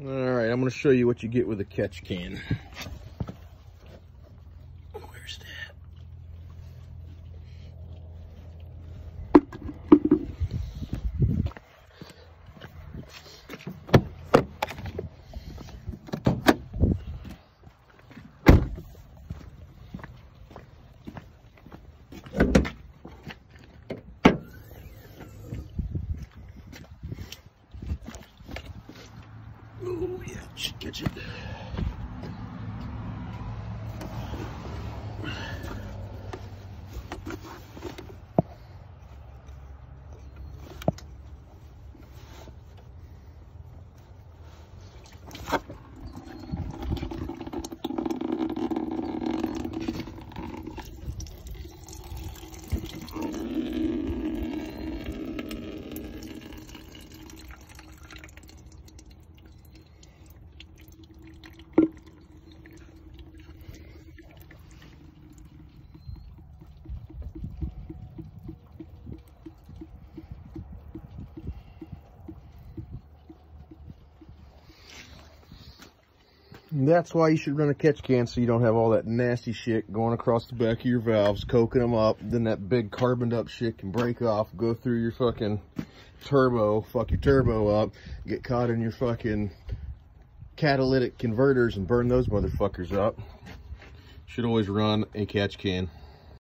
All right, I'm gonna show you what you get with a catch can. Oh yeah, get you. That's why you should run a catch can so you don't have all that nasty shit going across the back of your valves, coking them up. Then that big carboned up shit can break off, go through your fucking turbo, fuck your turbo up, get caught in your fucking catalytic converters and burn those motherfuckers up. Should always run a catch can.